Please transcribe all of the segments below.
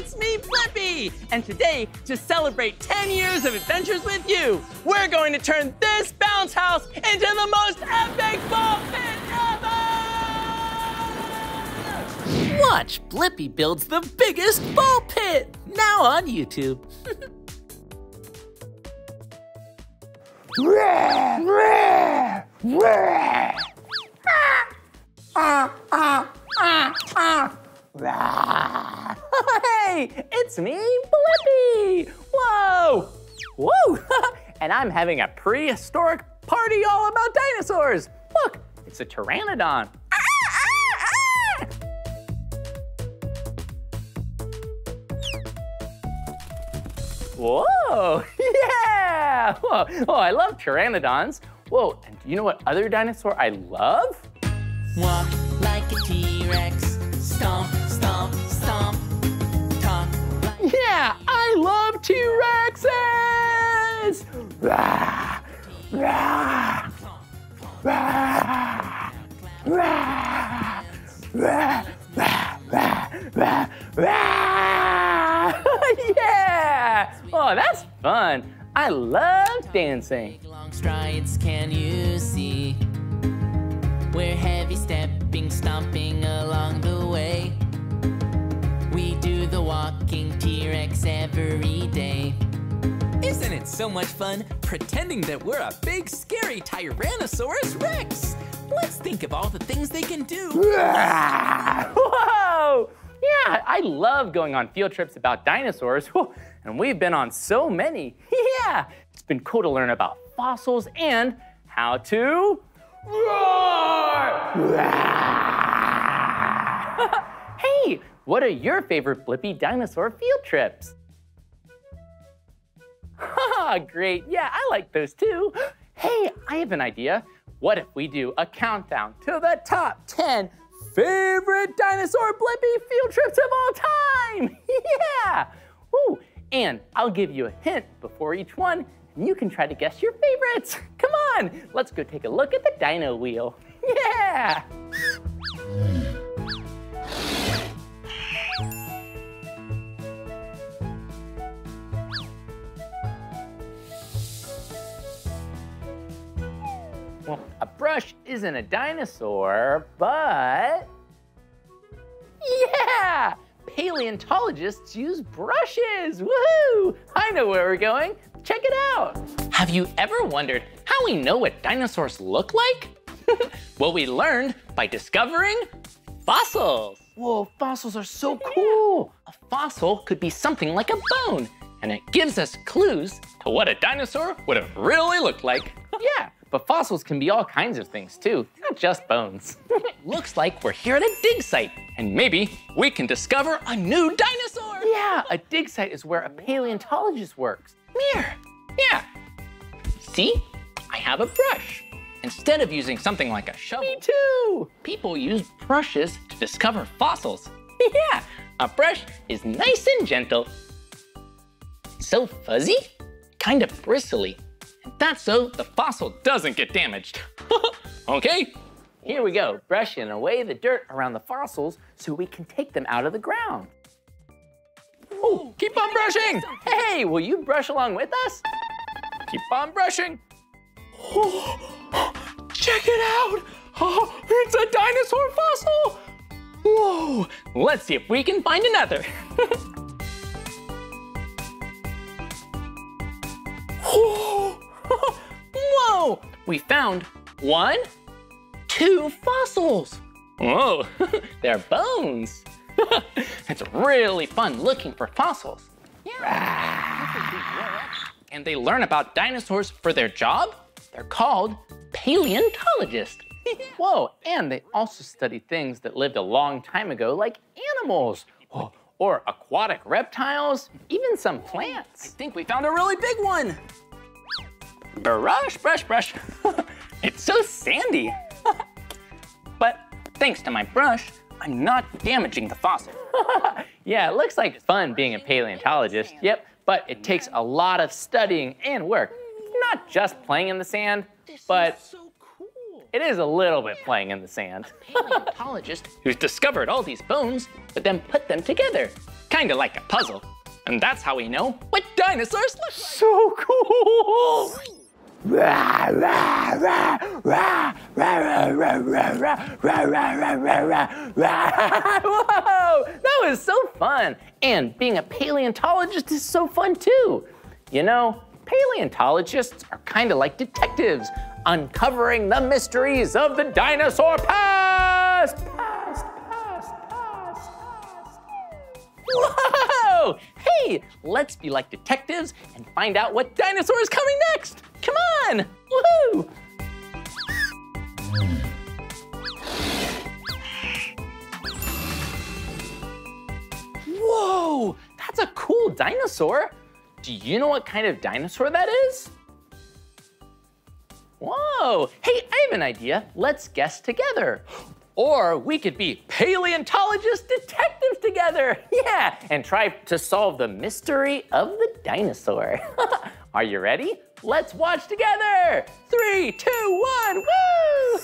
it's me, Blippi! And today, to celebrate 10 years of adventures with you, we're going to turn this bounce house into the most epic ball pit ever! Watch Blippi builds the biggest ball pit, now on YouTube. Hey, it's me, Blippi! Whoa! Whoa! and I'm having a prehistoric party all about dinosaurs. Look, it's a pteranodon. Whoa! Yeah! Whoa! Oh, I love pteranodons. Whoa! And do you know what other dinosaur I love? Walk like a T-Rex, stomp, stomp, stomp. Yeah, I love T-Rexes! Rah, rah, rah, rah, rah, rah, rah, rah, rah. yeah! Oh, that's fun. I love dancing. long strides, can you see? We're heavy stepping, stomping along the way. We do the walking T-Rex every day. Isn't it so much fun pretending that we're a big, scary Tyrannosaurus Rex? Let's think of all the things they can do. Whoa! Yeah, I love going on field trips about dinosaurs, Whew, and we've been on so many. Yeah, it's been cool to learn about fossils and how to hey, what are your favorite Blippi dinosaur field trips? Ha, great. Yeah, I like those too. Hey, I have an idea. What if we do a countdown to the top 10 favorite dinosaur Blippi field trips of all time? yeah. Ooh, and I'll give you a hint before each one, you can try to guess your favorites. Come on, let's go take a look at the dino wheel. Yeah. Well, a brush isn't a dinosaur, but. Yeah! Paleontologists use brushes! Woohoo! I know where we're going. Check it out. Have you ever wondered how we know what dinosaurs look like? well, we learned by discovering fossils. Whoa, fossils are so cool. A fossil could be something like a bone, and it gives us clues to what a dinosaur would have really looked like. yeah, but fossils can be all kinds of things too, not just bones. Looks like we're here at a dig site, and maybe we can discover a new dinosaur. Yeah, a dig site is where a paleontologist works. Here, yeah. See, I have a brush. Instead of using something like a shovel. Me too. People use brushes to discover fossils. yeah, a brush is nice and gentle. So fuzzy, kind of bristly. And that's so the fossil doesn't get damaged. okay, here we go, brushing away the dirt around the fossils so we can take them out of the ground. Oh, keep on brushing. Hey, will you brush along with us? Keep on brushing. Oh, check it out. Oh, it's a dinosaur fossil. Whoa, let's see if we can find another. Whoa, we found one, two fossils. Whoa, they're bones. it's really fun looking for fossils. Yeah. And they learn about dinosaurs for their job. They're called paleontologists. Whoa, and they also study things that lived a long time ago, like animals, oh, or aquatic reptiles, even some plants. I think we found a really big one. Brush, brush, brush. it's so sandy. but thanks to my brush, I'm not damaging the fossil. yeah, it looks like fun being a paleontologist, yep, but it takes a lot of studying and work. Not just playing in the sand, but it is a little bit playing in the sand. Paleontologist who's discovered all these bones, but then put them together, kind of like a puzzle. And that's how we know what dinosaurs look like. So cool! Whoa, that was so fun. And being a paleontologist is so fun too. You know, paleontologists are kind of like detectives, uncovering the mysteries of the dinosaur past. Past, past, past, past. Whoa! Hey, let's be like detectives and find out what dinosaur is coming next. Come on! Woohoo! Whoa, that's a cool dinosaur. Do you know what kind of dinosaur that is? Whoa, hey, I have an idea. Let's guess together. Or we could be paleontologist detectives together. Yeah, and try to solve the mystery of the dinosaur. Are you ready? Let's watch together. Three, two, one, woo!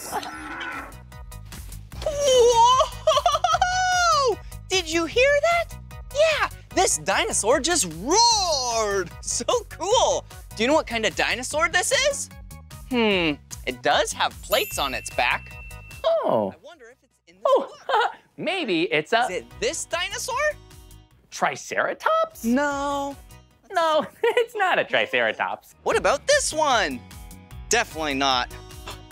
Whoa! Did you hear that? Yeah, this dinosaur just roared. So cool. Do you know what kind of dinosaur this is? Hmm, it does have plates on its back. Oh, oh, maybe it's a Is it this dinosaur? triceratops? No. No, it's not a triceratops. What about this one? Definitely not.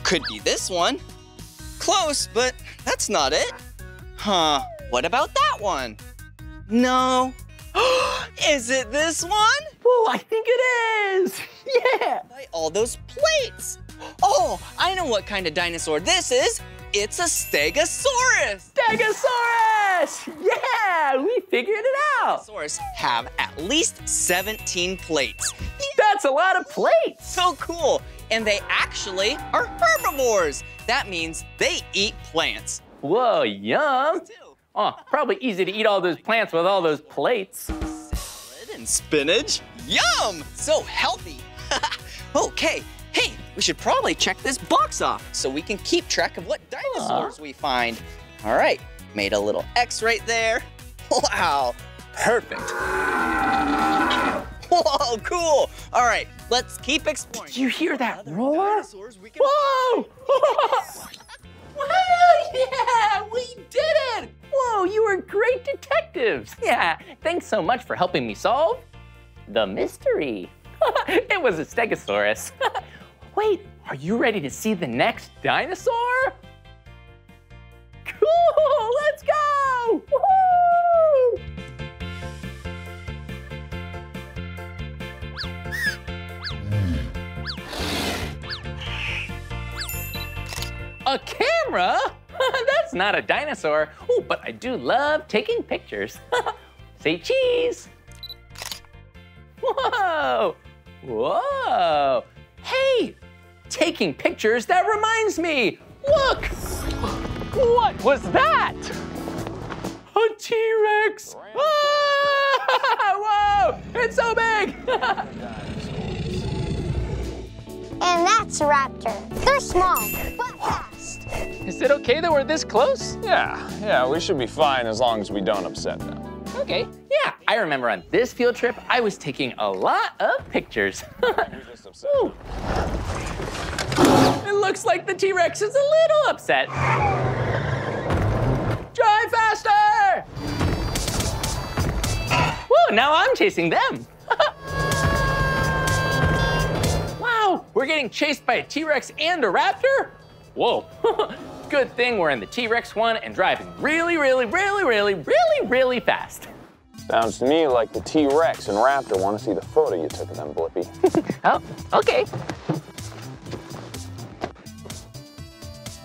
Could be this one. Close, but that's not it. Huh, what about that one? No. Is it this one? Whoa, I think it is. Yeah. By all those plates. Oh, I know what kind of dinosaur this is. It's a Stegosaurus. Stegosaurus! Yeah, we figured it out. Stegosaurus have at least 17 plates. That's a lot of plates. So cool. And they actually are herbivores. That means they eat plants. Whoa, yum. Oh, probably easy to eat all those plants with all those plates. Salad and spinach. Yum! So healthy. okay, we should probably check this box off so we can keep track of what dinosaurs we find. All right, made a little X right there. Wow, perfect. Whoa, cool. All right, let's keep exploring. Did you hear that roar? dinosaurs we can Whoa! Whoa, yeah, we did it! Whoa, you were great detectives. Yeah, thanks so much for helping me solve the mystery. it was a stegosaurus. Wait, are you ready to see the next dinosaur? Cool, let's go! A camera? That's not a dinosaur. Oh, but I do love taking pictures. Say cheese. Whoa! Whoa! Hey! Taking pictures, that reminds me! Look! What was that? A T-Rex! Ah! Whoa! It's so big! And that's a raptor. They're small, but fast. Is it okay that we're this close? Yeah, yeah, we should be fine as long as we don't upset them. Okay, yeah. I remember on this field trip, I was taking a lot of pictures. It looks like the T-Rex is a little upset. Drive faster! Whoa, now I'm chasing them. wow, we're getting chased by a T-Rex and a raptor? Whoa, good thing we're in the T-Rex one and driving really, really, really, really, really, really fast. Sounds to me like the T-Rex and Raptor want to see the photo you took of them, Blippi. Oh, okay.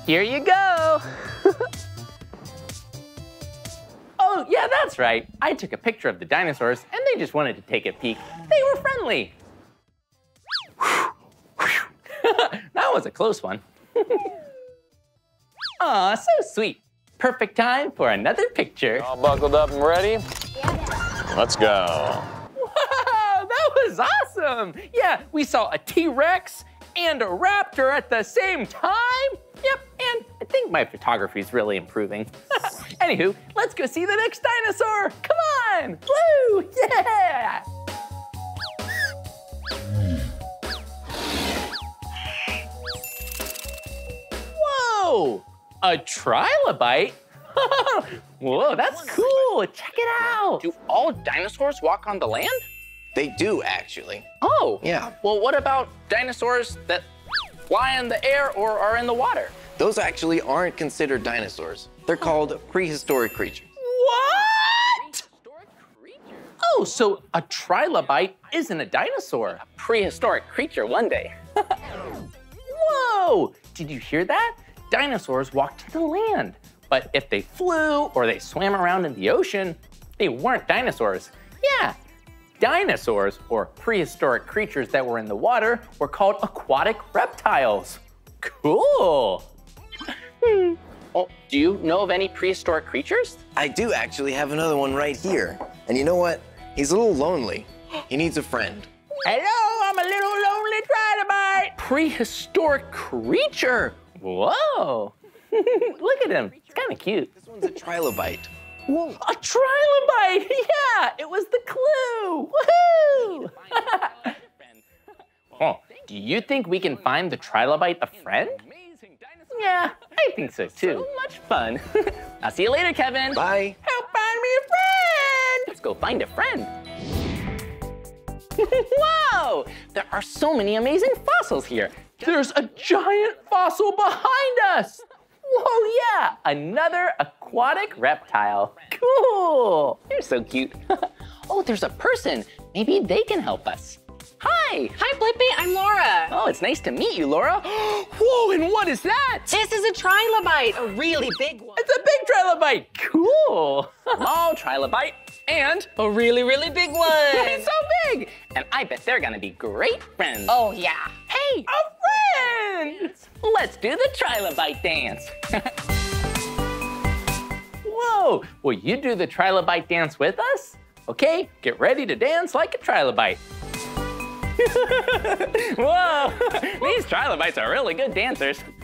Here you go. oh, yeah, that's right. I took a picture of the dinosaurs and they just wanted to take a peek. They were friendly. that was a close one. Aw, so sweet. Perfect time for another picture. All buckled up and ready? Let's go. Wow, that was awesome! Yeah, we saw a T-Rex and a raptor at the same time. Yep, and I think my photography is really improving. Anywho, let's go see the next dinosaur. Come on, woo, yeah! Whoa, a trilobite? Whoa, that's cool. Check it out. Do all dinosaurs walk on the land? They do, actually. Oh. Yeah. Well, what about dinosaurs that fly in the air or are in the water? Those actually aren't considered dinosaurs. They're called prehistoric creatures. What? Oh, so a trilobite isn't a dinosaur. A prehistoric creature one day. Whoa! Did you hear that? Dinosaurs walked to the land. But if they flew or they swam around in the ocean, they weren't dinosaurs. Yeah, dinosaurs, or prehistoric creatures that were in the water, were called aquatic reptiles. Cool. Hmm. Oh, do you know of any prehistoric creatures? I do actually have another one right here. And you know what? He's a little lonely. He needs a friend. Hello, I'm a little lonely trilobite. Prehistoric creature. Whoa. Look at him. He's kind of cute. This one's a trilobite. Whoa, a trilobite! Yeah, it was the clue! Woohoo! oh, do you think we can find the trilobite a friend? Yeah, I think so too. So much fun. I'll see you later, Kevin. Bye. Help find me a friend! Let's go find a friend. Whoa! There are so many amazing fossils here. There's a giant fossil behind us! Whoa, yeah, another aquatic reptile. Cool! You're so cute. oh, there's a person. Maybe they can help us. Hi. Hi, Blippi. I'm Laura. Oh, it's nice to meet you, Laura. Whoa, and what is that? This is a trilobite, a really big one. It's a big trilobite. Cool. Small trilobite and a really, really big one. it's so big. And I bet they're gonna be great friends. Oh, yeah. Hey, a friend. Let's do the trilobite dance. Whoa, will you do the trilobite dance with us? Okay, get ready to dance like a trilobite. Whoa, these trilobites are really good dancers.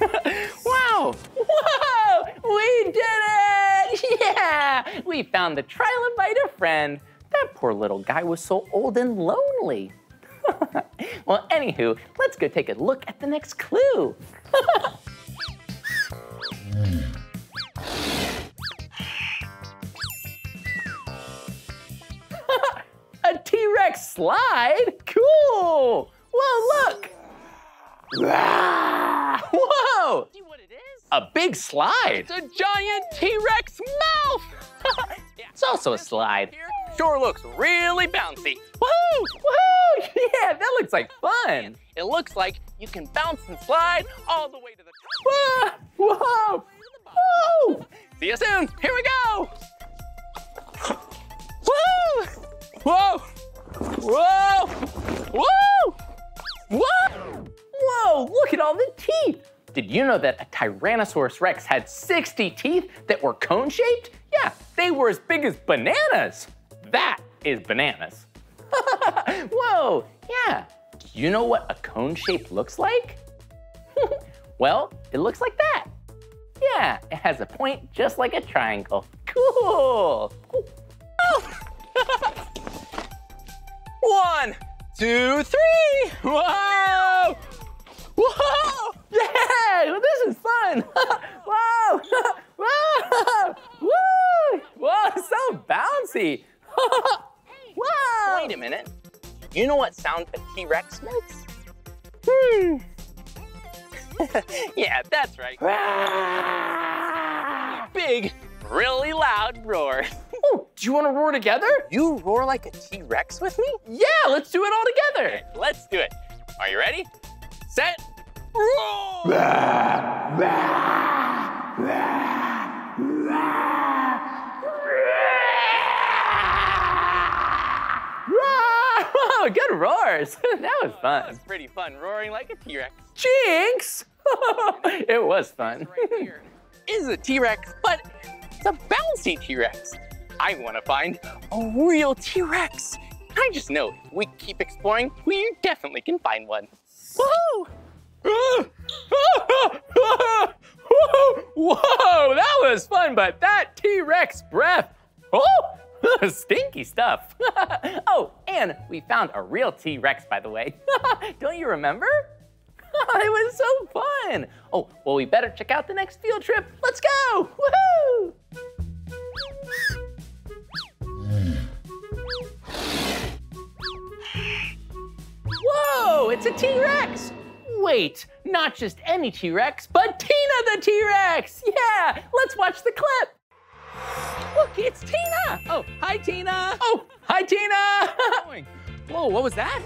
wow, whoa, we did it! Yeah, we found the trilobite a friend. That poor little guy was so old and lonely. well, anywho, let's go take a look at the next clue. a T-Rex slide? Cool! Whoa, look! Whoa! See what it is? A big slide. It's a giant T-Rex mouth! It's also a slide. Sure looks really bouncy. Woohoo! Woohoo! Yeah, that looks like fun. It looks like you can bounce and slide all the way to the top. Whoa! Whoa! Whoa! See you soon. Here we go. Woo! Whoa! Whoa! Whoa! Whoa! Whoa! Look at all the teeth! Did you know that a Tyrannosaurus Rex had 60 teeth that were cone-shaped? Yeah, they were as big as bananas. That is bananas. Whoa, yeah. Do you know what a cone shape looks like? well, it looks like that. Yeah, it has a point just like a triangle. Cool. Oh. One, two, three. Whoa! Whoa! Yeah! Well, this is fun! Whoa! Whoa! Woo! Whoa, so bouncy! Whoa! Wait a minute. You know what sound a T-Rex makes? Hmm. yeah, that's right. Big, really loud roar. Oh, do you want to roar together? You roar like a T-Rex with me? Yeah, let's do it all together. Let's do it. Are you ready? Set, roar! Whoa, good roars. that was fun. That's pretty fun, roaring like a T-Rex. Jinx! it was fun. Right here is a T-Rex, but a bouncy T-Rex. I want to find a real T-Rex. I just know if we keep exploring, we definitely can find one. Woohoo! Whoa, that was fun, but that T-Rex breath, oh, stinky stuff. oh, and we found a real T-Rex, by the way. Don't you remember? it was so fun. Oh, well, we better check out the next field trip. Let's go, woohoo! Whoa, it's a T-Rex. Wait, not just any T-Rex, but Tina the T-Rex. Yeah, let's watch the clip. Look, it's Tina. Oh, hi, Tina. Oh, hi, Tina. Whoa, what was that?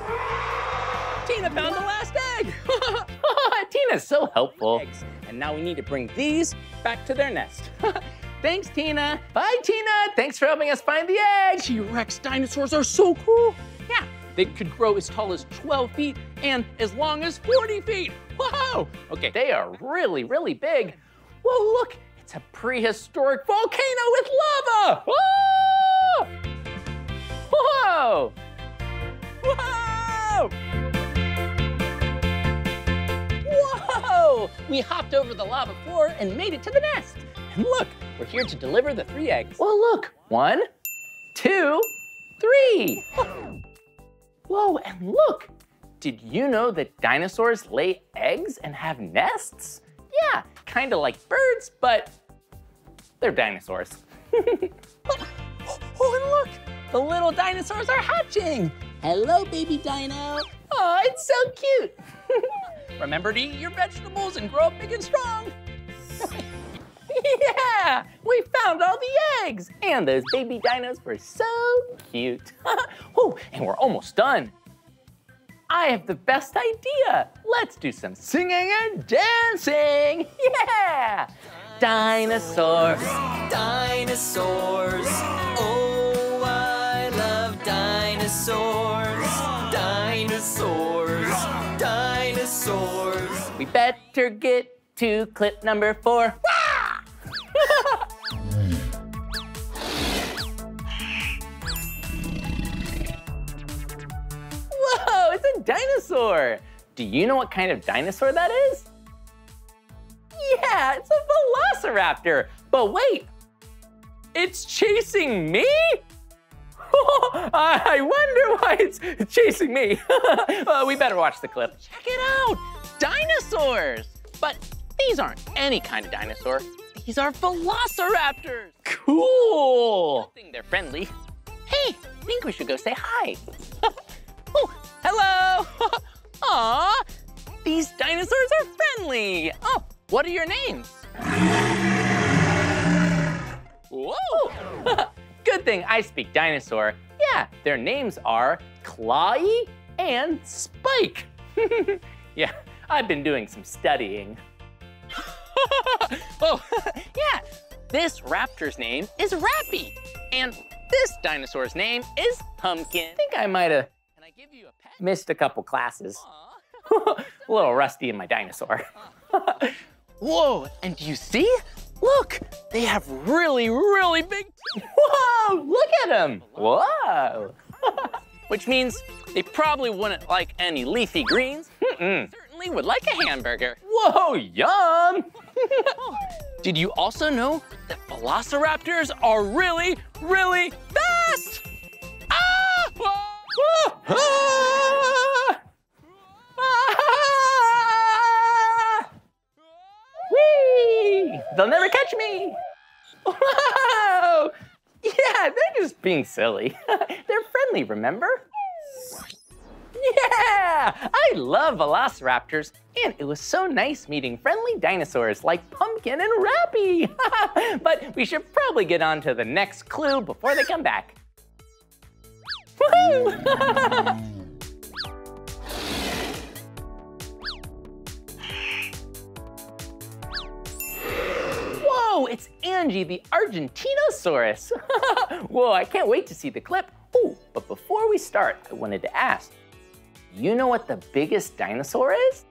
Tina found the last egg. Tina's so helpful. And now we need to bring these back to their nest. Thanks, Tina. Bye, Tina. Thanks for helping us find the egg. T-Rex dinosaurs are so cool. Yeah, they could grow as tall as 12 feet and as long as 40 feet. Whoa! Okay, they are really, really big. Whoa, look, it's a prehistoric volcano with lava. Whoa! Whoa! Whoa! Whoa! We hopped over the lava floor and made it to the nest. And look, we're here to deliver the three eggs. Well, look, one, two, three. Whoa, and look, did you know that dinosaurs lay eggs and have nests? Yeah, kind of like birds, but they're dinosaurs. oh, and look, the little dinosaurs are hatching. Hello, baby dino. Oh, it's so cute. Remember to eat your vegetables and grow up big and strong. yeah, we found all the eggs. And those baby dinos were so cute. oh, and we're almost done. I have the best idea. Let's do some singing and dancing. Yeah! Dinosaurs. Dinosaurs. Oh, I love dinosaurs. Dinosaurs. We better get to clip number four. Whoa, it's a dinosaur. Do you know what kind of dinosaur that is? Yeah, it's a velociraptor. But wait, it's chasing me? I wonder why it's chasing me. uh, we better watch the clip. Check it out, dinosaurs. But these aren't any kind of dinosaur. These are velociraptors. Cool. Good thing they're friendly. Hey, I think we should go say hi. oh, hello. Aw, these dinosaurs are friendly. Oh, what are your names? Whoa! Good thing I speak dinosaur. Yeah, their names are Clawy and Spike. yeah, I've been doing some studying. oh, yeah, this raptor's name is Rappy, and this dinosaur's name is Pumpkin. I think I might have missed a couple classes. a little rusty in my dinosaur. Whoa, and do you see? Look, they have really, really big Whoa, look at them. Whoa. Which means they probably wouldn't like any leafy greens. Mm-mm. Certainly would like a hamburger. Whoa, yum. Did you also know that velociraptors are really, really fast? Ah! Ah! Ah! Ah! Whee! They'll never catch me. Whoa! Yeah, they're just being silly. they're friendly, remember? Yeah! I love velociraptors, and it was so nice meeting friendly dinosaurs like Pumpkin and Rappy. but we should probably get on to the next clue before they come back. Woohoo! Whoa, it's Angie the Argentinosaurus. Whoa, I can't wait to see the clip. Oh, but before we start, I wanted to ask, you know what the biggest dinosaur is?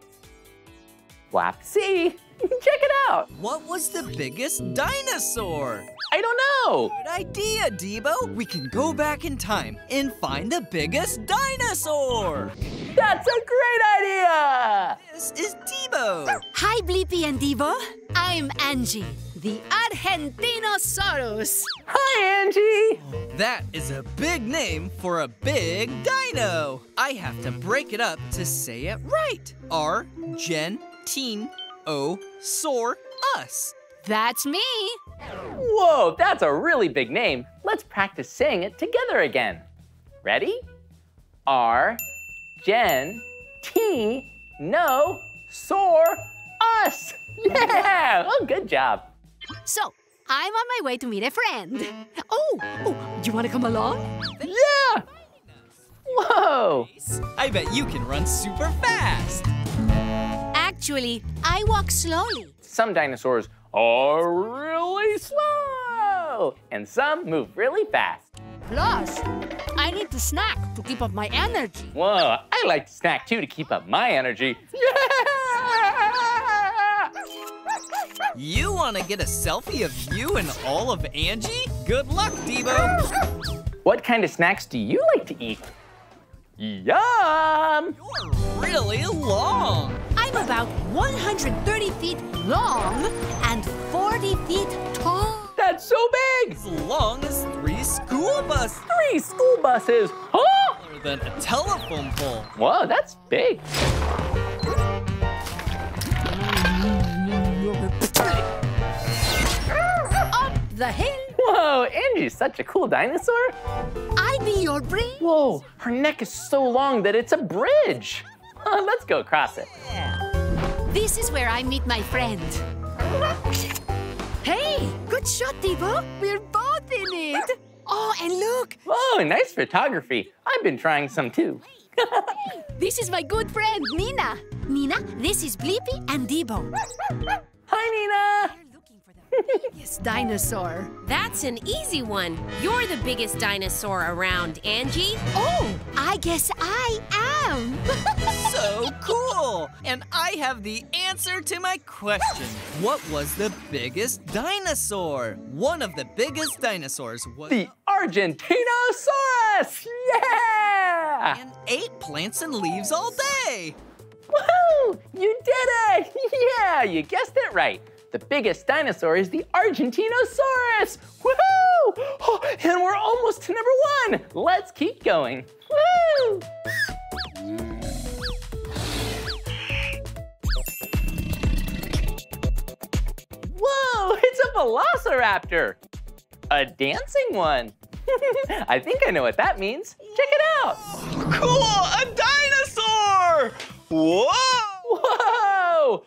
We'll have to see. Check it out. What was the biggest dinosaur? I don't know. Good idea, Debo. We can go back in time and find the biggest dinosaur. That's a great idea. This is Debo. Hi, Blippi and Debo. I'm Angie, the Argentinosaurus. Hi, Angie. That is a big name for a big dino. I have to break it up to say it right. Argentine-o-saur us. That's me. Whoa, that's a really big name. Let's practice saying it together again. Ready? R, Gen, T, no, soar, us. Yeah, oh, good job. So, I'm on my way to meet a friend. Oh, oh you want to come along? Yeah. Whoa. I bet you can run super fast. Actually, I walk slowly. Some dinosaurs are really slow, and some move really fast. Plus, I need to snack to keep up my energy. Whoa, I like to snack too to keep up my energy. You want to get a selfie of you and all of Angie? Good luck, Debo. What kind of snacks do you like to eat? Yum! You're really long. I'm about 130 feet long and 40 feet tall. That's so big! As long as three school buses. Three school buses! Huh? Taller than a telephone pole. Whoa, that's big. The hill, Whoa, Angie's such a cool dinosaur. I be your bridge. Whoa, her neck is so long that it's a bridge. Let's go across it. This is where I meet my friend. Hey, good shot, Debo. We're both in it. Oh, and look, Whoa, nice photography. I've been trying some too. this is my good friend, Nina. Nina, this is Blippi and Debo. Hi, Nina. Looking biggest dinosaur. That's an easy one. You're the biggest dinosaur around, Angie. Oh, I guess I am. So cool! And I have the answer to my question. What was the biggest dinosaur? One of the biggest dinosaurs was The Argentinosaurus! Yeah! and ate plants and leaves all day. Woohoo! You did it! Yeah, you guessed it right. The biggest dinosaur is the Argentinosaurus! Woohoo! Oh, and we're almost to number one! Let's keep going. Woo! Whoa, it's a velociraptor! A dancing one. I think I know what that means. Check it out. Cool, a dinosaur! Whoa! Whoa!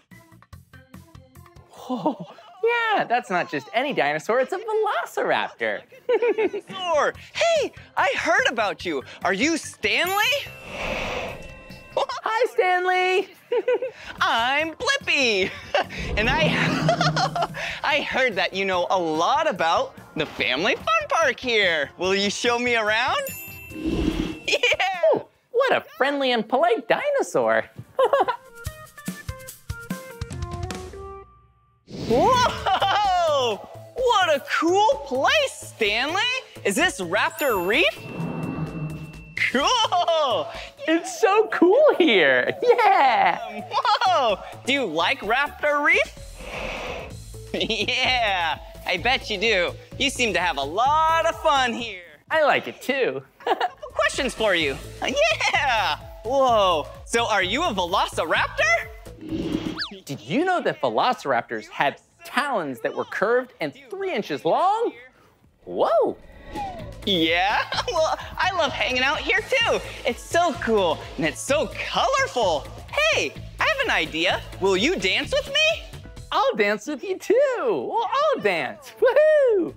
Whoa. Yeah, that's not just any dinosaur, it's a velociraptor. Dinosaur! Hey, I heard about you. Are you Stanley? Hi, Stanley. I'm Blippi, and I I heard that you know a lot about the family fun park here. Will you show me around? Yeah! What a friendly and polite dinosaur. Whoa! What a cool place, Stanley! Is this Raptor Reef? Cool! It's so cool here. Yeah. Whoa! Do you like Raptor Reef? yeah, I bet you do. You seem to have a lot of fun here. I like it too. Questions for you. Yeah! Whoa, so are you a velociraptor? Did you know that velociraptors had talons that were curved and three inches long? Whoa. Yeah? Well, I love hanging out here too. It's so cool and it's so colorful. Hey, I have an idea. Will you dance with me? I'll dance with you too. We'll all dance. Woohoo!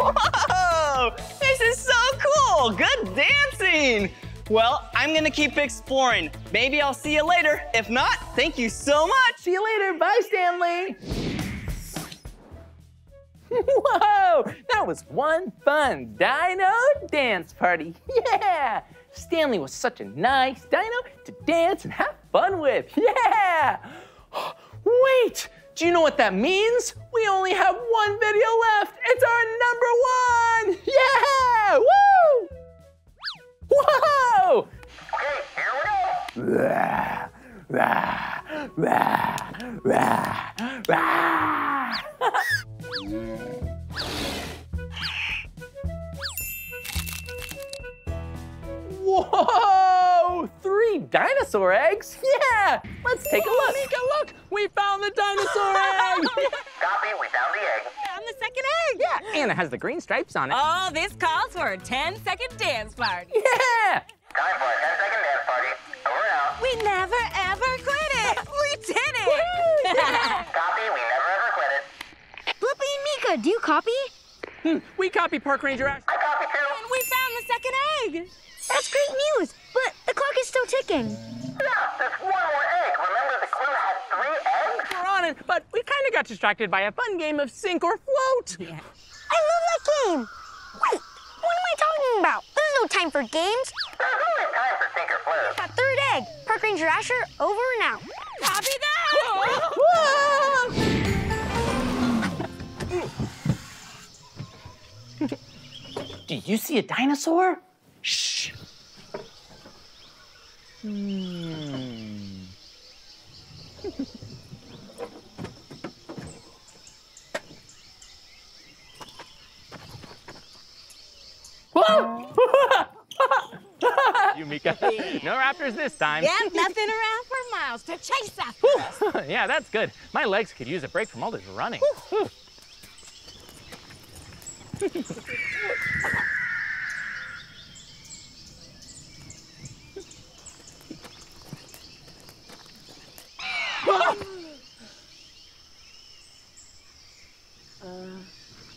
Whoa! This is so cool! Good dancing! Well, I'm gonna keep exploring. Maybe I'll see you later. If not, thank you so much. See you later. Bye, Stanley. Whoa, that was one fun dino dance party. Yeah! Stanley was such a nice dino to dance and have fun with. Yeah! Wait, Do you know what that means? We only have one video left. It's our number one. Yeah! Woo! Whoa! Okay, here we go. Whoa! Three dinosaur eggs? Yeah! Let's take a look. Meekah, look! We found the dinosaur egg! Copy, we found the egg. Found the second egg. Yeah, and it has the green stripes on it. Oh, this calls for a 10 second dance party. Yeah! Time for a 10 second dance party. Over and out. We never ever quit it. we did it. Copy, we never ever quit it. Blippi and Meekah, do you copy? Hmm, we copy Park Ranger Ash. I egg. That's great news, but the clock is still ticking. Yeah, there's one more egg. Remember the clue had three eggs? We're on it, but we kind of got distracted by a fun game of sink or float. Yeah. I love that game. Wait, what am I talking about? There's no time for games. There's only time for sink or float. That third egg, Park Ranger Asher, over and out. Copy that. Do you see a dinosaur? Shh. Hmm. Whoa! you, Meekah. No raptors this time. Yep, nothing around for miles to chase after us. yeah, that's good. My legs could use a break from all this running. Whew.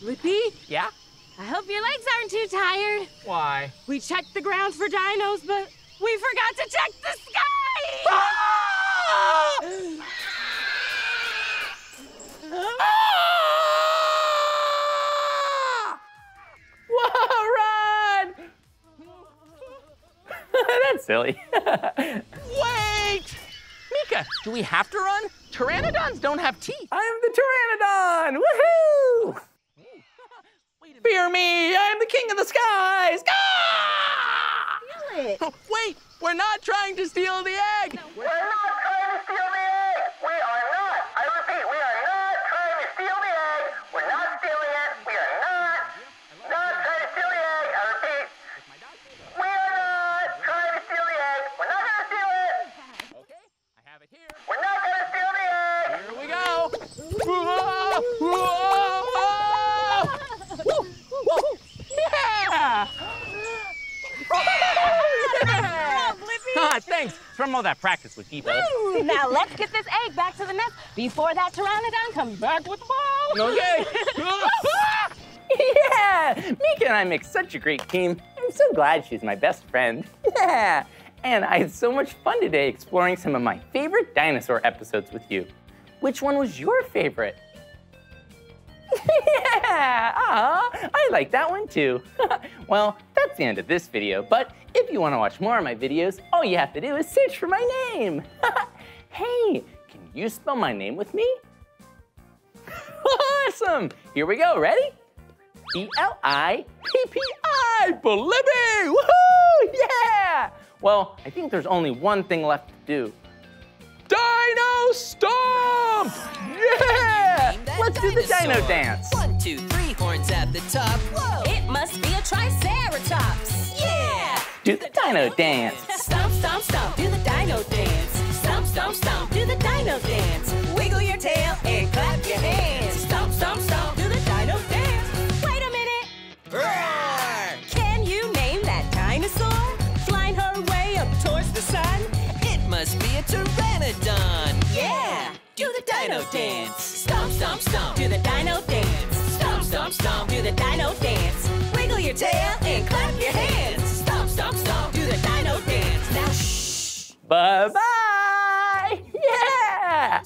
Lippy, yeah? I hope your legs aren't too tired. Why? We checked the ground for dinos, but we forgot to check the sky. Ah! ah! Whoa, run! That's silly. Wait! Meekah, do we have to run? Pteranodons don't have teeth. I am the Pteranodon! Woohoo! Fear me! I am the king of the skies! Ah! Oh, wait, we're not trying to steal the egg. We're not trying to steal the egg. We are not. I repeat, we are not trying to steal the egg. We're not stealing it. We are not. Not trying to steal the egg. I repeat. We are not trying to steal the egg. We're not gonna steal it. Okay, I have it here. We're not gonna steal the egg. Here we go. Whoa, whoa, whoa. Woo, woo. Yeah! Ah, thanks. From all that practice with Debo. Ooh, now let's get this egg back to the nest before that pteranodon comes back with the ball. Okay. Yeah! Meekah and I make such a great team. I'm so glad she's my best friend. Yeah! And I had so much fun today exploring some of my favorite dinosaur episodes with you. Which one was your favorite? yeah! Aw, I like that one too. well, that's the end of this video, but if you want to watch more of my videos, all you have to do is search for my name. hey, can you spell my name with me? awesome! Here we go, ready? B-L-I-P-P-I, Blippi! Woohoo! Yeah! Well, I think there's only one thing left to do. Dino Stomp! Yeah! Let's do the dino dance. One, two, three horns at the top. Whoa! It must be a triceratops. Yeah! Do the dino dance. Stomp, stomp, stomp, do the dino dance. Stomp, stomp, stomp, do the dino dance. Wiggle your tail and clap your hands. Stomp, stomp, stomp, do the dino dance. Wait a minute. Roar! Can you name that dinosaur? Flying her way up towards the sun? It must be a pteranodon. Yeah! Do the dino dance. Stomp, stomp, stomp, do the dino dance. Stomp, stomp, stomp, do the dino dance. Wiggle your tail and clap your hands. Stomp, stomp, do the dino dance. Now shh. Bye-bye! Yeah!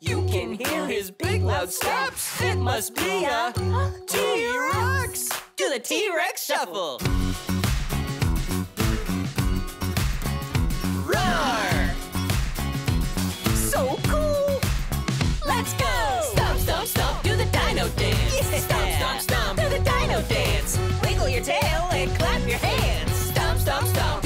You can hear his big loud steps. It must be a T-Rex. Do the T-Rex shuffle. Roar! So cool. Let's go. Stomp, stomp, stomp. Do the dino dance. Stomp, stomp, stomp, do the dino dance. Wiggle your tail and clap your hands. Stomp,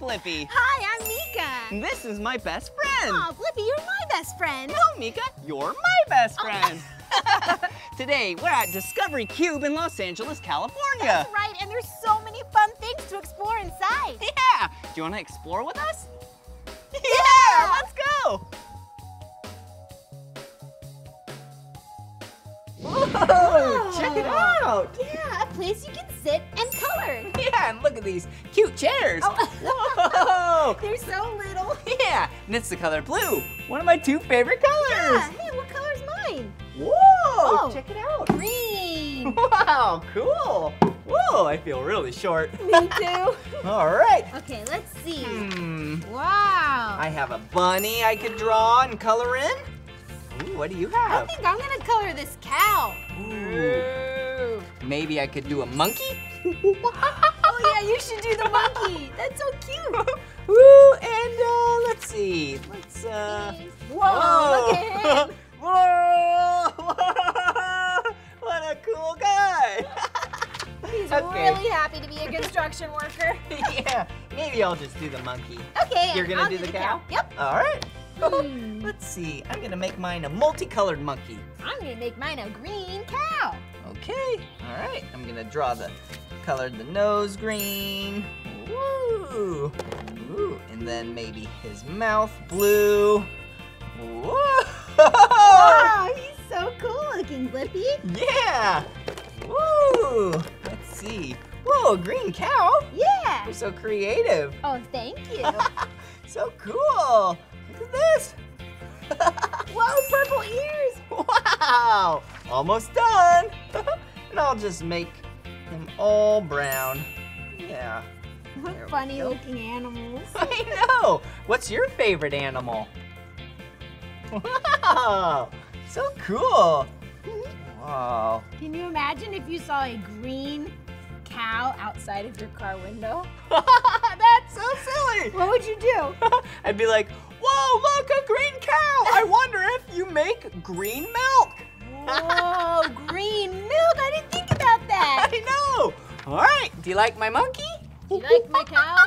Blippi. Hi, I'm Meekah. This is my best friend. Oh, Blippi, you're my best friend. No, Meekah, you're my best oh. friend. Today, we're at Discovery Cube in Los Angeles, California. That's right, and there's so many fun things to explore inside. Yeah! Do you want to explore with us? Yeah, let's go! Whoa, check it out! Yeah, a place you can sit and color. Yeah, and look at these cute chairs. Oh. They're so little. Yeah, and it's the color blue, one of my two favorite colors. Yeah, hey, what color's mine? Whoa, Oh, check it out. Green. Wow, cool. Whoa, I feel really short. Me too. All right. Okay, let's see. Hmm. Wow. I have a bunny I could draw and color in. Ooh, what do you have? I think I'm gonna color this cow. Ooh. Maybe I could do a monkey? oh yeah, you should do the monkey. That's so cute. Woo, and uh, let's see. Let's uh. Whoa, look at him. Whoa! what a cool guy! He's Okay. really happy to be a construction worker. yeah, maybe I'll just do the monkey. Okay, You're gonna I'll do, the, cow? Yep. All right. Let's see. I'm gonna make mine a multicolored monkey. I'm gonna make mine a green cow. Okay. All right. I'm gonna draw the colored the nose green. Woo! Woo! And then maybe his mouth blue. Whoa! Wow, he's so cool looking, Blippi. Yeah! Woo! Let's see. Whoa, a green cow? Yeah. You're so creative. Oh, thank you. So cool. At this. Whoa, purple ears. Wow! Almost done. and I'll just make him all brown. Yeah. What funny looking animals. I know. What's your favorite animal? Wow! So cool. Wow. Can you imagine if you saw a green cow outside of your car window? That's so silly. What would you do? I'd be like, whoa, look, a green cow. I wonder if you make green milk. Whoa, green milk. I didn't think about that. I know. All right. Do you like my monkey? Do you like my cow?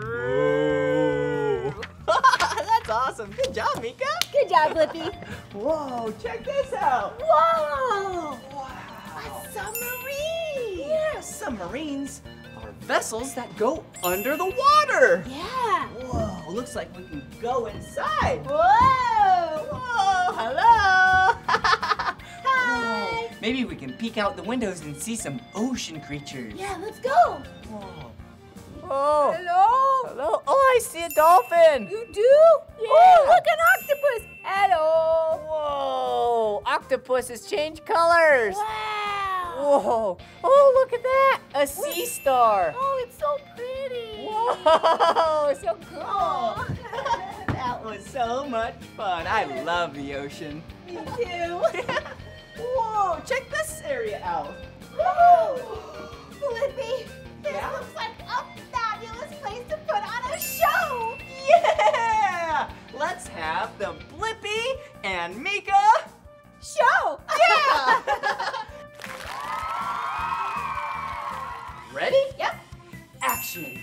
That's awesome. Good job, Meekah. Good job, Blippi. Whoa, check this out. Whoa! Wow. A submarine. Yeah, submarines are vessels that go under the water. Yeah. Whoa, looks like we can go inside. Whoa! Whoa, hello. Hi. Maybe we can peek out the windows and see some ocean creatures. Yeah, let's go. Whoa. Oh. Hello? Hello. Oh, I see a dolphin. You do? Oh, yeah. Oh, look, an octopus. Hello. Whoa. Octopuses change colors. Wow. Whoa. Oh, look at that. A sea star. Oh, it's so pretty. Whoa. So cool. That was so much fun. I love the ocean. Me too. Whoa. Check this area out. Whoa. Blippi, this Yeah? looks like a fabulous place to put on a show. Yeah. Let's have the Blippi and Meekah Show. Yeah. Ready? Yep. Action.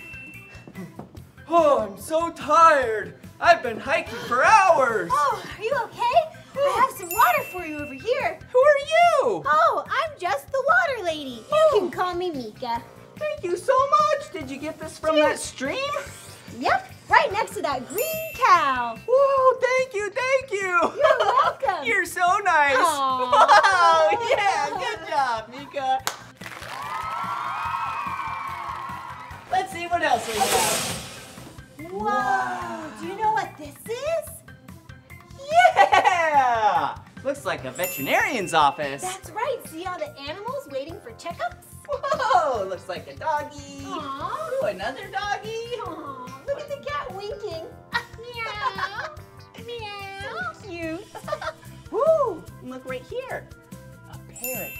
Oh, I'm so tired. I've been hiking for hours. Oh, are you okay? I have some water for you over here. Who are you? Oh, I'm just the water lady. You can oh. call me Meekah. Thank you so much. Did you get this from Here. that stream? Yep, right next to that green cow. Whoa, thank you, thank you. You're welcome. You're so nice. Aw. Wow, yeah, good job, Meekah. Let's see what else we have. Whoa, do you know what this is? Yeah! Looks like a veterinarian's office. That's right. See all the animals waiting for checkups? Whoa, looks like a doggy. Aww. Ooh, another doggy. Aw, look at the cat winking. Meow. Meow. So Cute. And look right here, a parrot.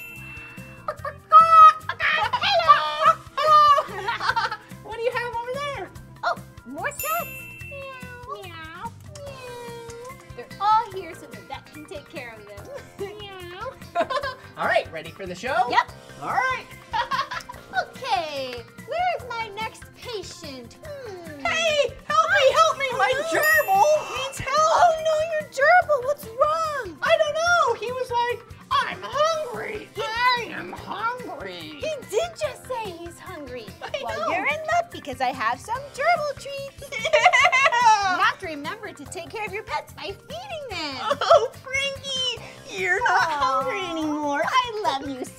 Ready for the show? Yep. All right. Okay, where's my next patient? Hmm. Hey, help me, help me! My gerbil needs help! Oh no, your gerbil, what's wrong? I don't know. He was like, I'm hungry. I am hungry. He did just say he's hungry. I well, know. you're in luck because I have some gerbil treats. Yeah! You have to remember to take care of your pets by feeding them. Oh, Frankie, you're not hungry anymore.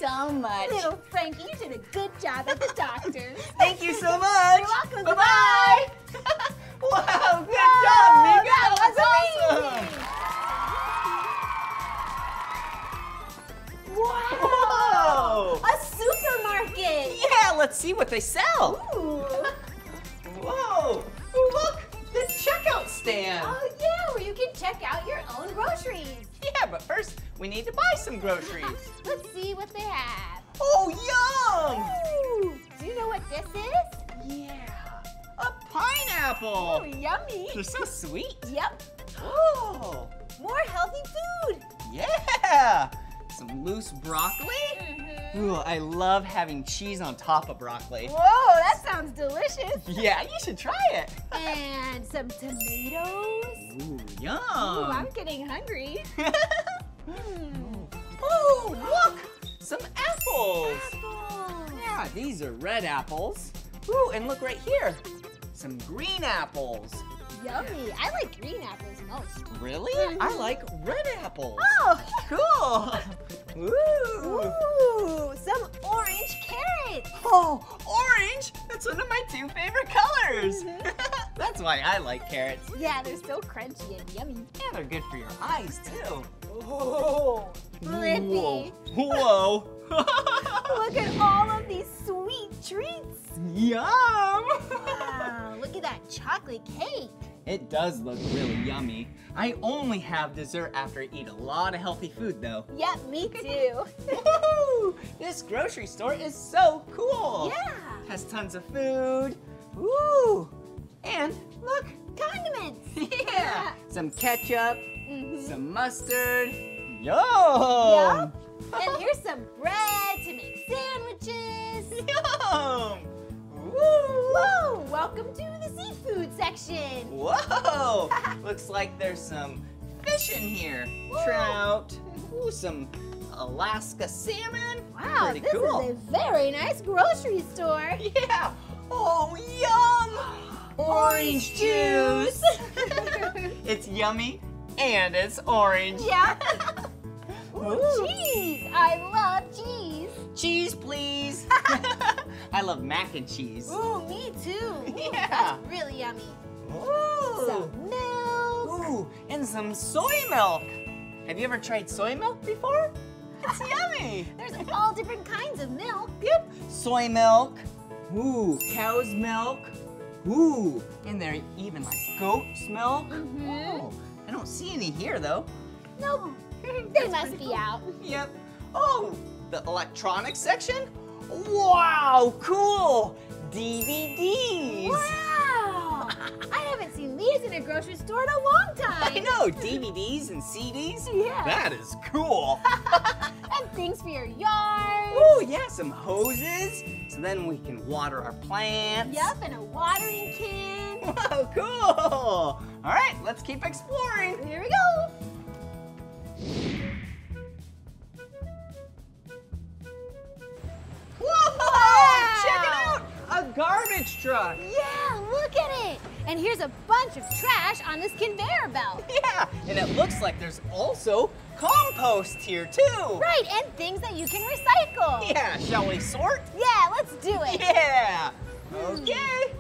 So much. Little Frankie, you did a good job at the doctor's. Thank you so much. You're welcome. Bye-bye. wow, good Whoa, job, Meekah. that That was amazing. awesome. Wow! Whoa. A supermarket! Yeah, let's see what they sell. Ooh. Whoa. Look, the checkout stand. Oh yeah, where you can check out your own groceries. Yeah, but first we need to buy some groceries. Let's see what they have. Oh, yum! Ooh, do you know what this is? Yeah, a pineapple. Oh, yummy. They're so sweet. Yep. Oh, More healthy food. yeah. Some loose broccoli. Mhm. Ooh, I love having cheese on top of broccoli. Whoa, that sounds delicious. Yeah, you should try it. And some tomatoes. Ooh, yum. Ooh, I'm getting hungry. Hmm. Oh, look, some apples. Apples. Yeah, these are red apples. Ooh, and look right here, some green apples. Yummy. I like green apples most. Really? I like red apples. Oh, Cool. Ooh. ooh, some orange carrots. Oh, orange! That's one of my two favorite colors. That's why I like carrots. Yeah, they're so crunchy and yummy. And they're good for your eyes too. Oh, Whoa. Blippi. Whoa. Look at all of these sweet treats. Yum! Wow, look at that chocolate cake. It does look really yummy. I only have dessert after I eat a lot of healthy food though. Yep, me too. Woohoo! This grocery store is so cool. Yeah. Has tons of food. Ooh. And look. Condiments. Yeah. Some ketchup, mm -hmm. some mustard. Yum. And here's some bread to make sandwiches. Yum. Woo. Whoa, welcome to the seafood section. Whoa! Looks like there's some fish in here. Trout. Ooh, some Alaska salmon. Wow, Pretty this cool. is a very nice grocery store. Yeah. Oh, yum! Orange juice. it's yummy and it's orange. Yeah. Ooh, cheese. I love cheese. Cheese, please. I love mac and cheese. Ooh, me too. Ooh, Yeah. That's really yummy. Ooh. Some milk. Ooh, and some soy milk. Have you ever tried soy milk before? It's yummy. There's all different kinds of milk. Yep. Soy milk. Ooh, cow's milk. Ooh, and there even like goat's milk. Mhm. Oh, I don't see any here though. Nope. they must be out. Yep. Oh, the electronics section? Wow, cool. DVDs. Wow. I haven't seen these in a grocery store in a long time. I know, DVDs and CDs. Yeah. That is cool. and things for your yard. Ooh, yeah, some hoses. So then we can water our plants. Yep, and a watering can. Wow, cool. All right, let's keep exploring. Here we go. Whoa! Check it out! A garbage truck. Yeah, look at it. And here's a bunch of trash on this conveyor belt. Yeah, and it looks like there's also compost here too. Right, and things that you can recycle. Yeah, shall we sort? Yeah, let's do it. Yeah. Hmm. Okay.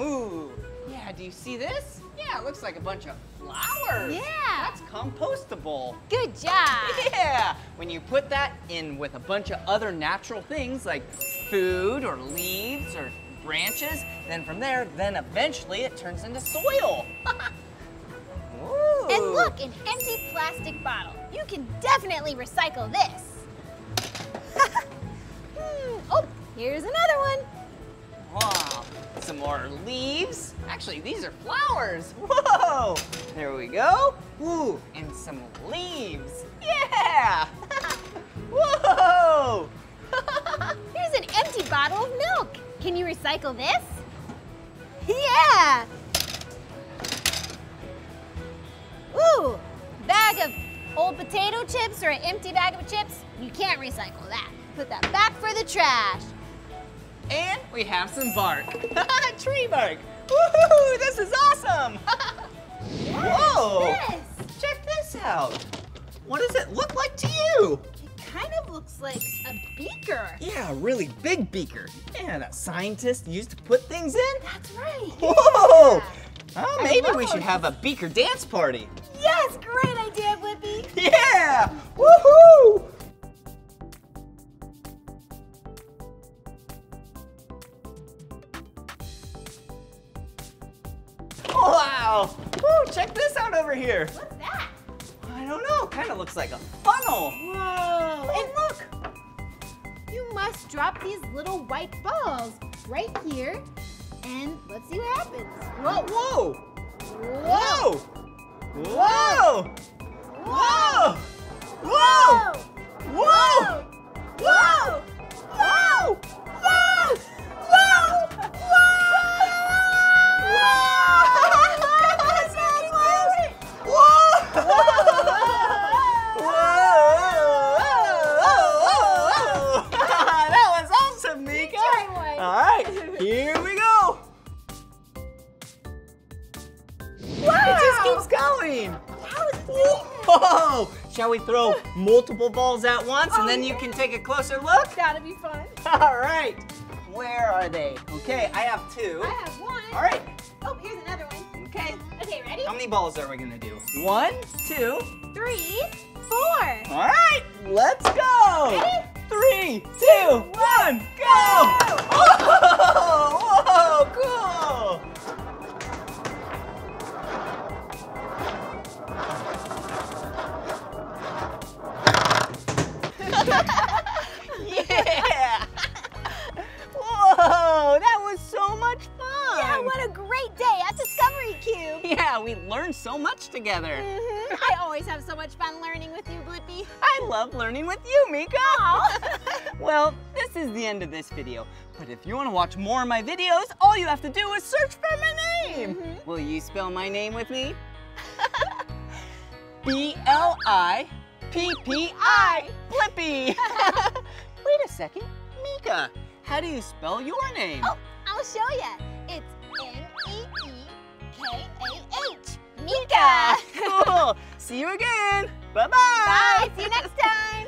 Ooh. Yeah, do you see this? Yeah, it looks like a bunch of flowers. Yeah. That's compostable. Good job. Yeah. When you put that in with a bunch of other natural things like food or leaves or branches, then from there, then eventually it turns into soil. And look, an empty plastic bottle. You can definitely recycle this. Hmm, Oh, here's another one. Wow, some more leaves. Actually, these are flowers. Whoa! There we go. Ooh, and some leaves. Yeah! Whoa! Here's an empty bottle of milk. Can you recycle this? Yeah! Ooh, bag of old potato chips or an empty bag of chips. You can't recycle that. Put that back for the trash. And we have some bark. Tree bark. Woohoo! This is awesome! Whoa! This Check this out. What does it look like to you? Kind of looks like a beaker. Yeah, a really big beaker. Yeah, that scientists used to put things in. That's right. Whoa! Oh, maybe we should have a beaker dance party. Yes, great idea, Blippi. Yeah! Woohoo! Wow! Woo, check this out over here. What's don't know, kind of looks like a funnel. Whoa! And look, you must drop these little white balls right here, and let's see what happens. Whoa! Whoa! Whoa! Whoa! Whoa! Whoa! Whoa! Whoa! Whoa! Whoa! Whoa! Keeps going. Whoa! Shall we throw multiple balls at once and then oh, you can take a closer look? That'll be fun. All right. Where are they? Okay, I have two. I have one. All right. Oh, here's another one. Okay. Okay, ready? How many balls are we gonna do? One, two. Three, four. All right, let's go. Ready? Three, two, one, go! Whoa, whoa, cool! Yeah! Whoa, that was so much fun! Yeah, what a great day at Discovery Cube. Yeah, we learned so much together. Mhm. I always have so much fun learning with you, Blippi. I love learning with you, Meekah. well, this is the end of this video. But if you want to watch more of my videos, all you have to do is search for my name. Will you spell my name with me? B-L-I-P-P-I, Blippi. Wait a second, Meekah, how do you spell your name? Oh, I'll show you. It's M-E-E-K-A-H. Meekah. cool. See you again. Bye-bye. Bye. See you next time.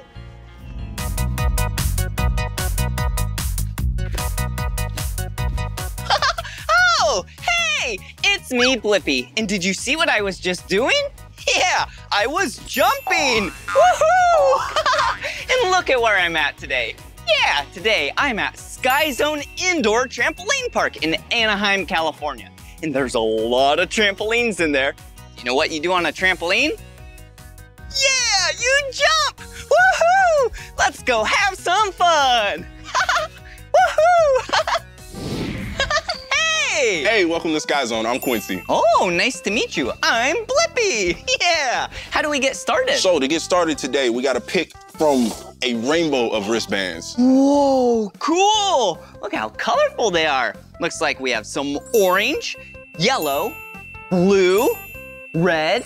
Oh, hey, it's me, Blippi. And did you see what I was just doing? Yeah, I was jumping. Woohoo! and look at where I'm at today. Yeah, today I'm at Sky Zone Indoor Trampoline Park in Anaheim, California. And there's a lot of trampolines in there. You know what you do on a trampoline? Yeah, you jump! Woohoo! Let's go have some fun! Woohoo! Hey! Hey, welcome to Sky Zone. I'm Quincy. Oh, nice to meet you. I'm Blippi. Yeah. How do we get started? So to get started today, we got to pick from a rainbow of wristbands. Whoa, cool! Look how colorful they are. Looks like we have some orange, yellow, blue, red,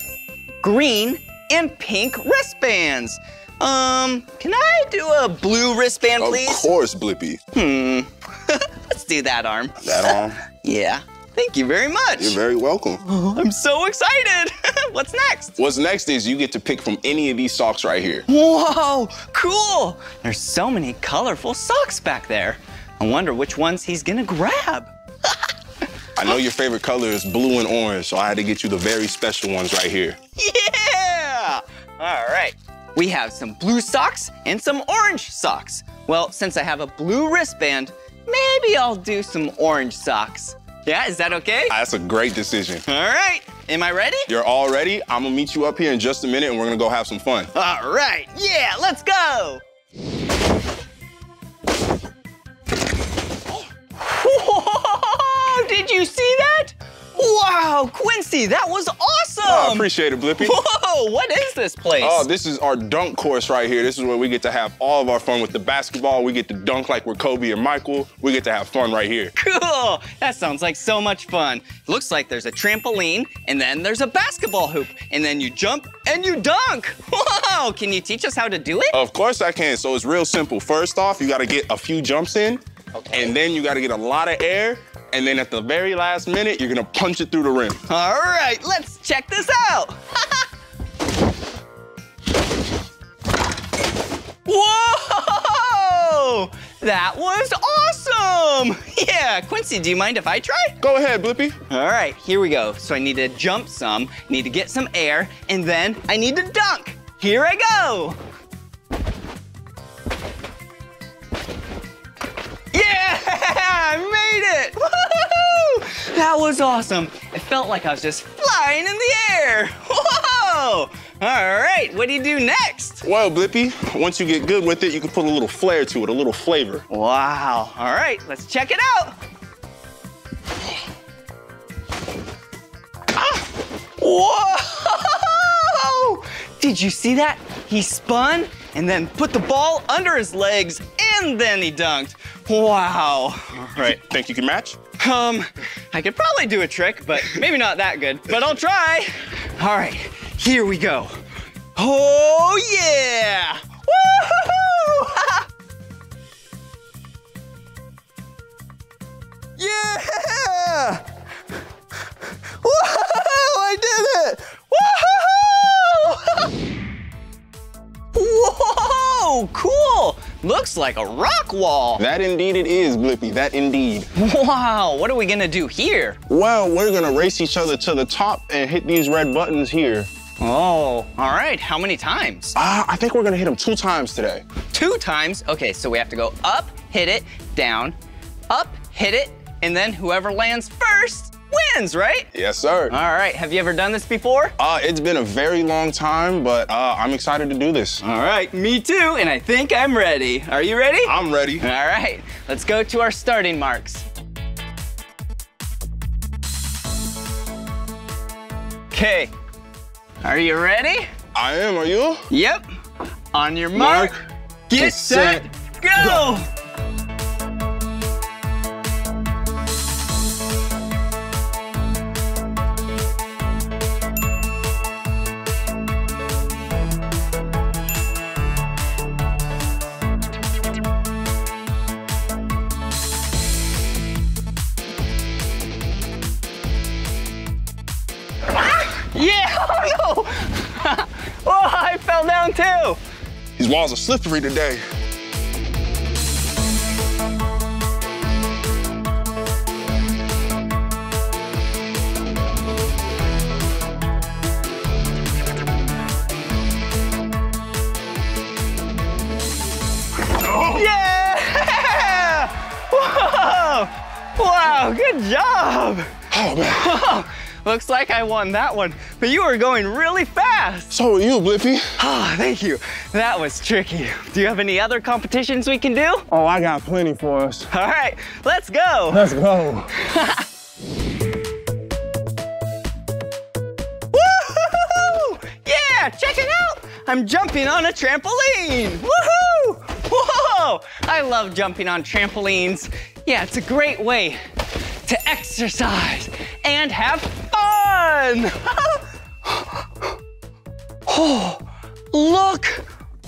green, and pink wristbands. Um, can I do a blue wristband, please? Of course, Blippi. Hmm. Let's do that arm. That arm? Yeah. Thank you very much. You're very welcome. I'm so excited. What's next? What's next is you get to pick from any of these socks right here. Whoa, cool. There's so many colorful socks back there. I wonder which ones he's gonna grab. I know your favorite color is blue and orange, so I had to get you the very special ones right here. Yeah! All right. We have some blue socks and some orange socks. Well, since I have a blue wristband, maybe I'll do some orange socks. Yeah, is that okay? Ah, that's a great decision. All right, am I ready? You're all ready? I'm gonna meet you up here in just a minute and we're gonna go have some fun. All right, yeah, let's go. Whoa, did you see that? Wow, Quincy, that was awesome! Oh, I appreciate it, Blippi. Whoa, what is this place? Oh, this is our dunk course right here. This is where we get to have all of our fun with the basketball. We get to dunk like we're Kobe and Michael. We get to have fun right here. Cool! That sounds like so much fun. Looks like there's a trampoline, and then there's a basketball hoop, and then you jump and you dunk. Wow! Can you teach us how to do it? Of course I can. So it's real simple. First off, you gotta get a few jumps in, and then you gotta get a lot of air, and then at the very last minute, you're gonna punch it through the rim. All right, let's check this out. Whoa! That was awesome! Yeah, Quincy, do you mind if I try? Go ahead, Blippi. All right, here we go. So I need to jump some, need to get some air, and then I need to dunk. Here I go. That was awesome. It felt like I was just flying in the air. Whoa! All right, what do you do next? Well, Blippi, once you get good with it, you can put a little flair to it, a little flavor. Wow. All right, let's check it out. Ah! Whoa! Did you see that? He spun and then put the ball under his legs and then he dunked. Wow. All right, think you can match? Um, I could probably do a trick, but maybe not that good, but I'll try. All right, here we go. Oh yeah! Yeah! Whoa! I did it! Whoa! Cool! Looks like a rock wall. That indeed it is, Blippi, that indeed. Wow, what are we gonna do here? Well, we're gonna race each other to the top and hit these red buttons here. Oh, all right. How many times? Uh, I think we're gonna hit them two times today. Two times? Okay, so we have to go up, hit it, down, up, hit it, and then whoever lands first wins, right? Yes, sir. All right, have you ever done this before? Uh, it's been a very long time, but uh, I'm excited to do this. All right, me too, and I think I'm ready. Are you ready? I'm ready. All right, let's go to our starting marks. Okay, are you ready? I am, are you? Yep. On your mark, Mark, get, set, set, go! Yeah! Walls are slippery today. Wow, good job! Oh man. Whoa. Looks like I won that one, but you were going really fast. So are you, Blippi. Oh, thank you. That was tricky. Do you have any other competitions we can do? Oh, I got plenty for us. All right, let's go. Let's go. Woohoo! Yeah, check it out. I'm jumping on a trampoline. Woohoo! Whoa! I love jumping on trampolines. Yeah, it's a great way to exercise and have fun. oh, look.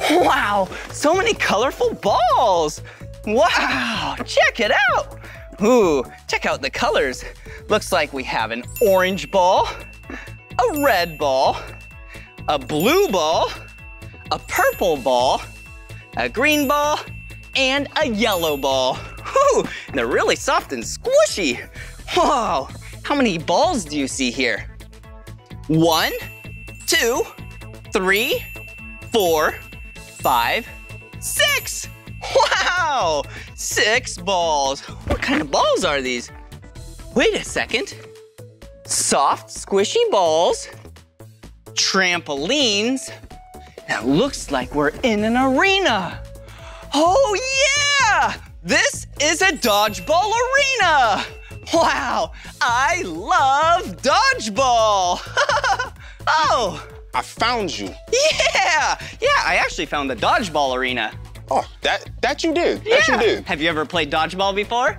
Wow, so many colorful balls. Wow, check it out. Ooh, check out the colors. Looks like we have an orange ball, a red ball, a blue ball, a purple ball, a green ball, and a yellow ball. Whew, they're really soft and squishy. Wow, how many balls do you see here? One, two, three, four, five, six. Wow, six balls. What kind of balls are these? wait a second. Soft, squishy balls, trampolines. It looks like we're in an arena. Oh yeah! This is a dodgeball arena! Wow, I love dodgeball! oh! I found you. Yeah! Yeah, I actually found the dodgeball arena. Oh, that that you did. That you did. Have you ever played dodgeball before?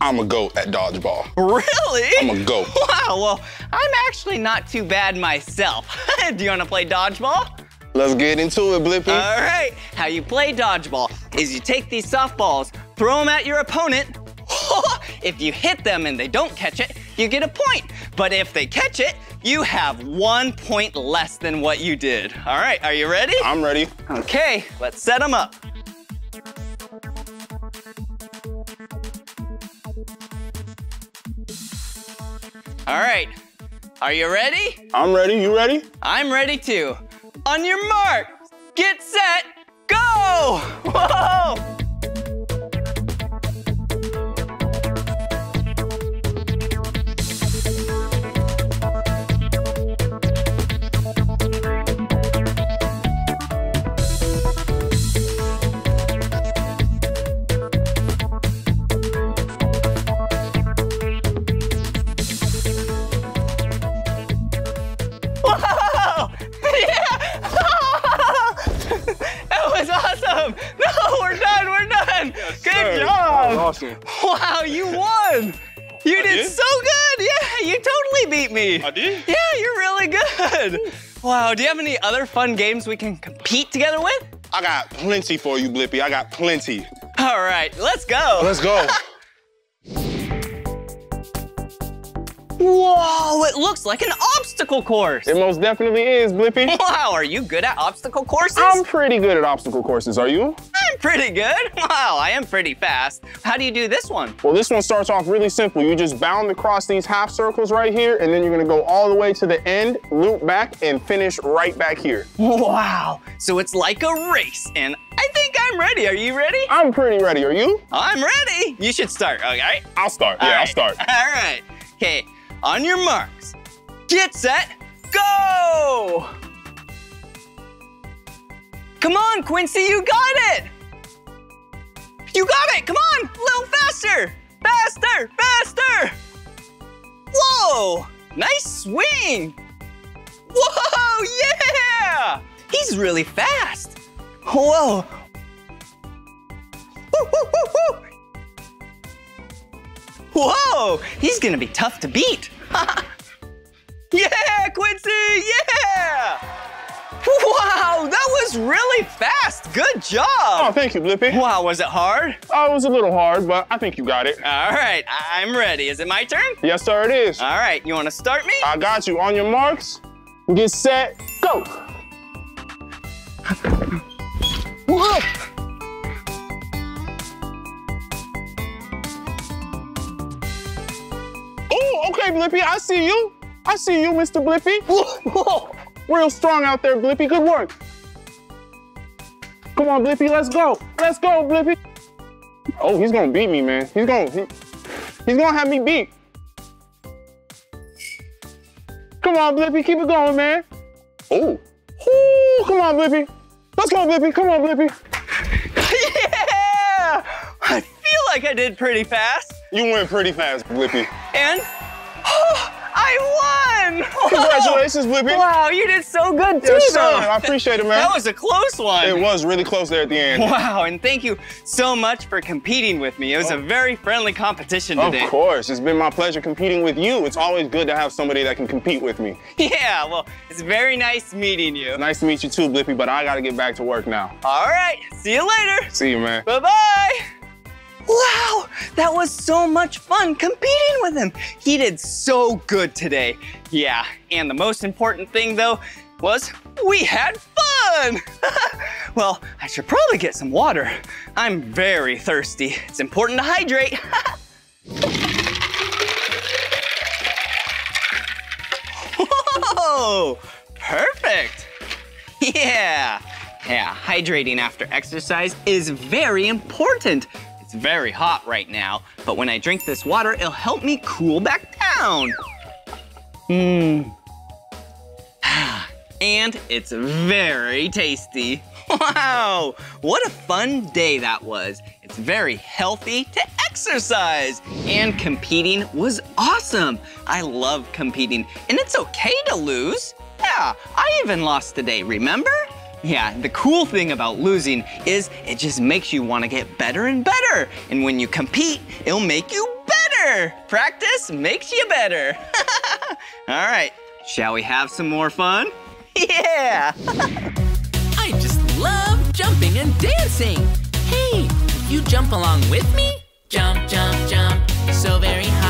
I'm a goat at dodgeball. Really? I'm a goat. Wow, well, I'm actually not too bad myself. Do you want to play dodgeball? Let's get into it, Blippi. All right, how you play dodgeball is you take these softballs, throw them at your opponent. if you hit them and they don't catch it, you get a point. But if they catch it, you have one point less than what you did. All right, are you ready? I'm ready. Okay, let's set them up. All right, are you ready? I'm ready. You ready? I'm ready too. On your mark, get set, go! Whoa! Wow, do you have any other fun games we can compete together with? I got plenty for you, Blippi. I got plenty. All right, let's go! Oh, let's go. Whoa, it looks like an obstacle course! it most definitely is, Blippi. Wow, are you good at obstacle courses? I'm pretty good at obstacle courses. Are you? I'm pretty good. Wow, I am pretty fast. How do you do this one? Well, this one starts off really simple. You just bound across these half circles right here, and then you're gonna go all the way to the end, loop back, and finish right back here. Wow, so it's like a race, and I think I'm ready. Are you ready? I'm pretty ready. Are you? I'm ready. You should start, okay? I'll start. Yeah, All I'll start. All right. Okay, on your marks, get set, go! Come on, Quincy, you got it! You got it! Come on, a little faster! Faster! Faster! Whoa! Nice swing! Whoa! Yeah! He's really fast! Whoa! Whoa! He's gonna be tough to beat! yeah, Quincy! Yeah! Wow, that was really fast! Good job! Oh, thank you, Blippi. Wow, was it hard? Oh, it was a little hard, but I think you got it. All right, I- I'm ready. Is it my turn? Yes, sir, it is. All right, you wanna start me? I got you. On your marks, get set, go. Whoa! Oh, okay, Blippi, I see you. I see you, Mr. Blippi. Whoa, real strong out there, Blippi. Good work. Come on, Blippi, let's go. Let's go, Blippi. Oh, he's gonna beat me, man. He's gonna, he- he's gonna have me beat. Come on, Blippi, keep it going, man. Oh, Ooh, come on, Blippi. Let's go, Blippi. Come on, Blippi. Yeah! I feel like I did pretty fast. You went pretty fast, Blippi. And oh, I won! Congratulations, Blippi. Wow, you did so good too. Yes, sir. though. I appreciate it, man. That was a close one. It was really close there at the end. Wow, and thank you so much for competing with me. It was a oh. very friendly competition today. Of course, it's been my pleasure competing with you. It's always good to have somebody that can compete with me. Yeah, well, it's very nice meeting you. Nice to meet you too, Blippi, but I gotta get back to work now. All right, see you later. See you, man. Bye-bye. Wow, that was so much fun competing with him. He did so good today. Yeah, and the most important thing though was we had fun. well, I should probably get some water. I'm very thirsty. It's important to hydrate. Whoa, perfect. Yeah, yeah, hydrating after exercise is very important. Very hot right now, but when I drink this water, it'll help me cool back down. Mmm. and it's very tasty. Wow, what a fun day that was. It's very healthy to exercise. And competing was awesome. I love competing, and it's okay to lose. Yeah, I even lost today, remember? Yeah, the cool thing about losing is it just makes you want to get better and better. And when you compete, it'll make you better. Practice makes you better. All right, shall we have some more fun? Yeah! I just love jumping and dancing. Hey, you jump along with me? Jump, jump, jump, so very high.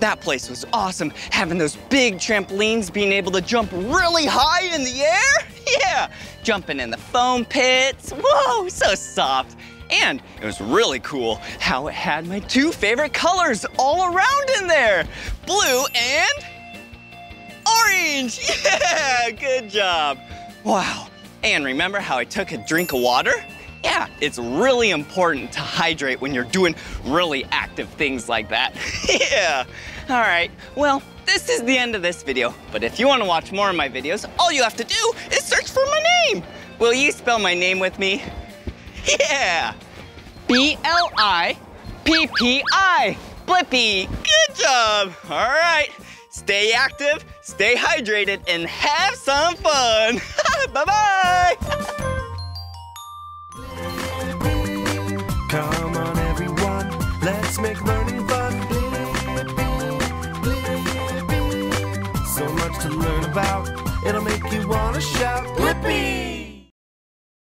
That place was awesome. Having those big trampolines, being able to jump really high in the air. Yeah, jumping in the foam pits. Whoa, so soft. And it was really cool how it had my two favorite colors all around in there blue and orange. Yeah, good job. Wow. And remember how I took a drink of water? Yeah, it's really important to hydrate when you're doing really active things like that. yeah. All right, well, this is the end of this video, but if you want to watch more of my videos, all you have to do is search for my name. Will you spell my name with me? Yeah. B-L-I-P-P-I. Blippi. Good job. All right. Stay active, stay hydrated, and have some fun. Bye-bye. Let's make learning fun. So much to learn about, it'll make you want to shout, Blippi!